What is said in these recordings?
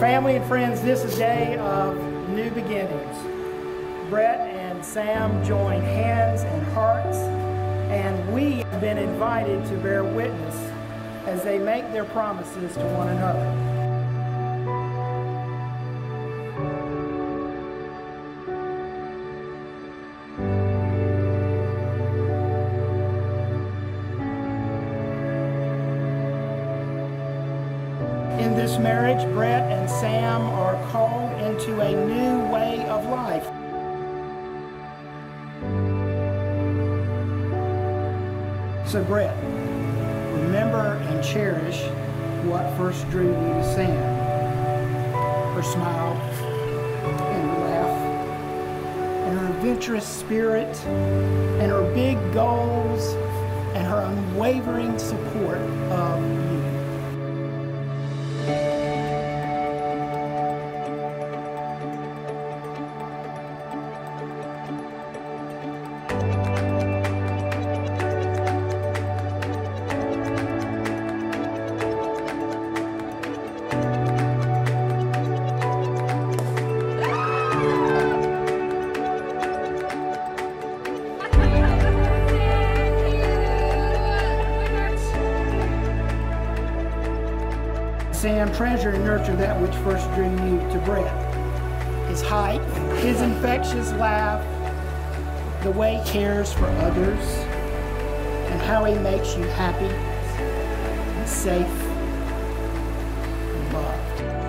Family and friends, this is a day of new beginnings. Brett and Sam join hands and hearts, and we have been invited to bear witness as they make their promises to one another. This marriage, Brett and Sam are called into a new way of life. So, Brett, remember and cherish what first drew you to Sam. Her smile and her laugh, and her adventurous spirit, and her big goals, and her unwavering support of Sam, treasure and nurture that which first drew you to Brett. His height, his infectious laugh, the way he cares for others, and how he makes you happy and safe and loved.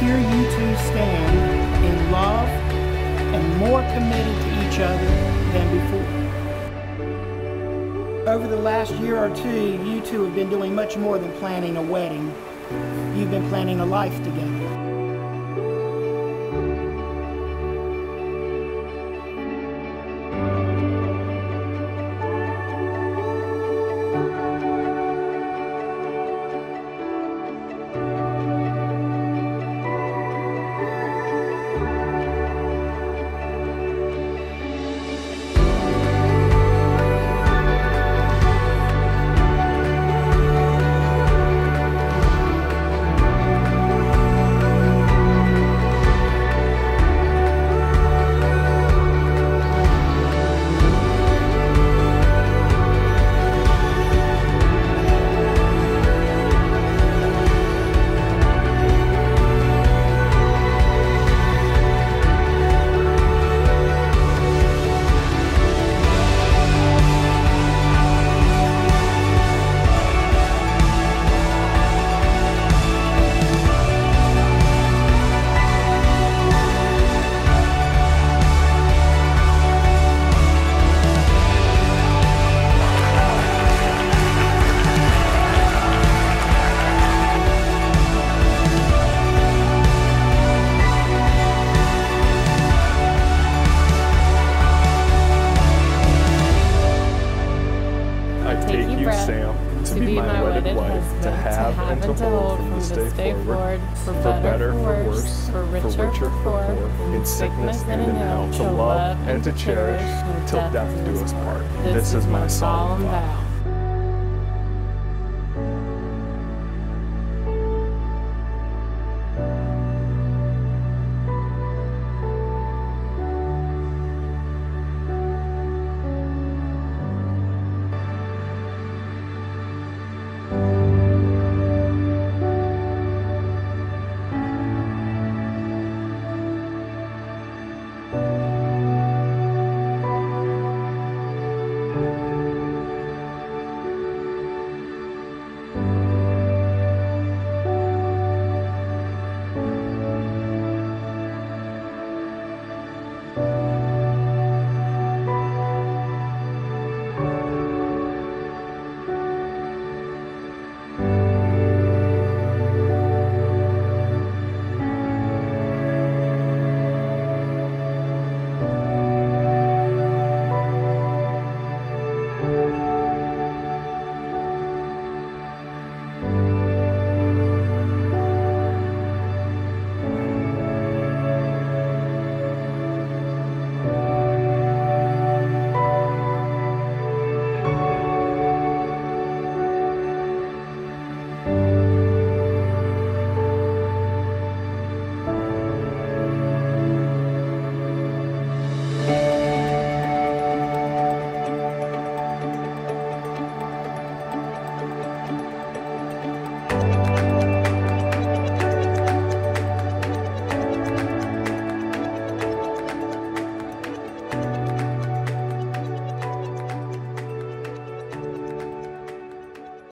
Here you two stand in love and more committed to each other than before. Over the last year or two, you two have been doing much more than planning a wedding. You've been planning a life together. And to hold from this day forward, for for better, for worse, for richer, for poor, in sickness and in health, to love and to cherish, till death do us part. This is my solemn vow.